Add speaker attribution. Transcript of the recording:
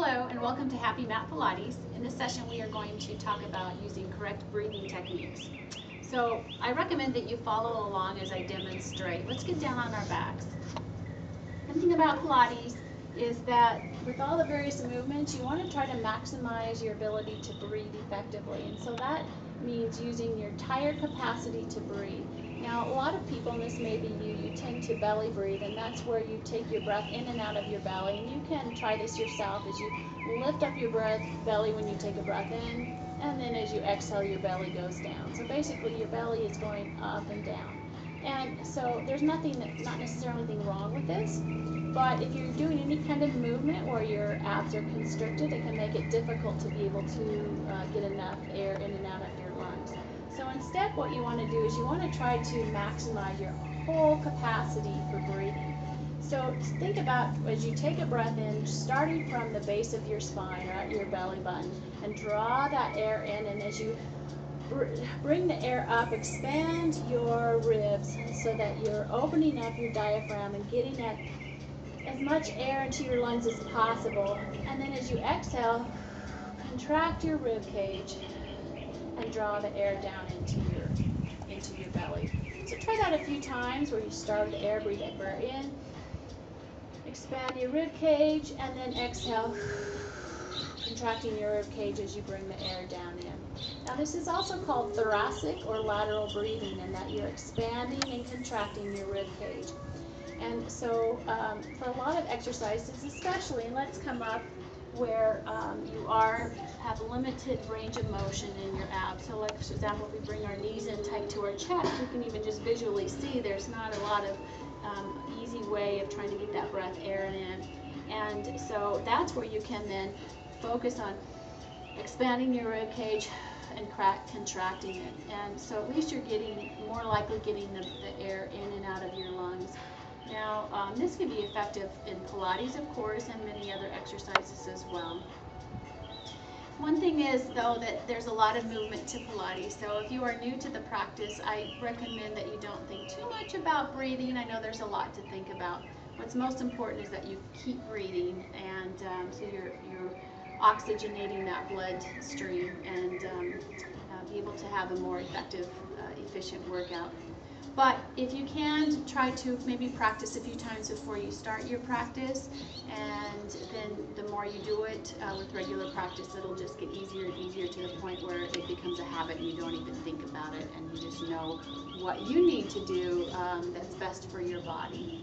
Speaker 1: Hello and welcome to Happy Mat Pilates. In this session we are going to talk about using correct breathing techniques. So I recommend that you follow along as I demonstrate. Let's get down on our backs. One thing about Pilates is that with all the various movements you want to try to maximize your ability to breathe effectively and so that means using your entire capacity to breathe. Now, a lot of people, and this may be you, you tend to belly breathe, and that's where you take your breath in and out of your belly. And you can try this yourself as you lift up your breath, belly when you take a breath in, and then as you exhale, your belly goes down. So basically, your belly is going up and down. And so there's nothing, not necessarily anything wrong with this, but if you're doing any kind of movement where your abs are constricted, it can make it difficult to be able to uh, get enough air in and out of your lungs. So instead what you want to do is you want to try to maximize your whole capacity for breathing. So think about as you take a breath in, starting from the base of your spine or at your belly button, and draw that air in, and as you bring the air up, expand your ribs so that you're opening up your diaphragm and getting that as much air into your lungs as possible. And then as you exhale, contract your rib cage and draw the air down into your into your belly. So try that a few times where you start the air, breathe air in, expand your rib cage, and then exhale, contracting your rib cage as you bring the air down in. Now this is also called thoracic or lateral breathing in that you're expanding and contracting your rib cage. And so um, for a lot of exercises, especially, and let's come up where um, you are have limited range of motion in your abs. So like for example, if we bring our knees in tight to our chest, you can even just visually see there's not a lot of um, easy way of trying to get that breath air in. And so that's where you can then focus on expanding your rib cage and crack, contracting it. And so at least you're getting more likely getting the, the air in and out of your lungs. Now, um, this can be effective in Pilates, of course, and many other exercises as well. One thing is, though, that there's a lot of movement to Pilates. So if you are new to the practice, I recommend that you don't think too much about breathing. I know there's a lot to think about. What's most important is that you keep breathing, and um, so you're, you're oxygenating that blood stream and um, uh, be able to have a more effective, uh, efficient workout. But if you can, try to maybe practice a few times before you start your practice, and then the more you do it uh, with regular practice, it'll just get easier and easier to the point where it becomes a habit and you don't even think about it, and you just know what you need to do um, that's best for your body.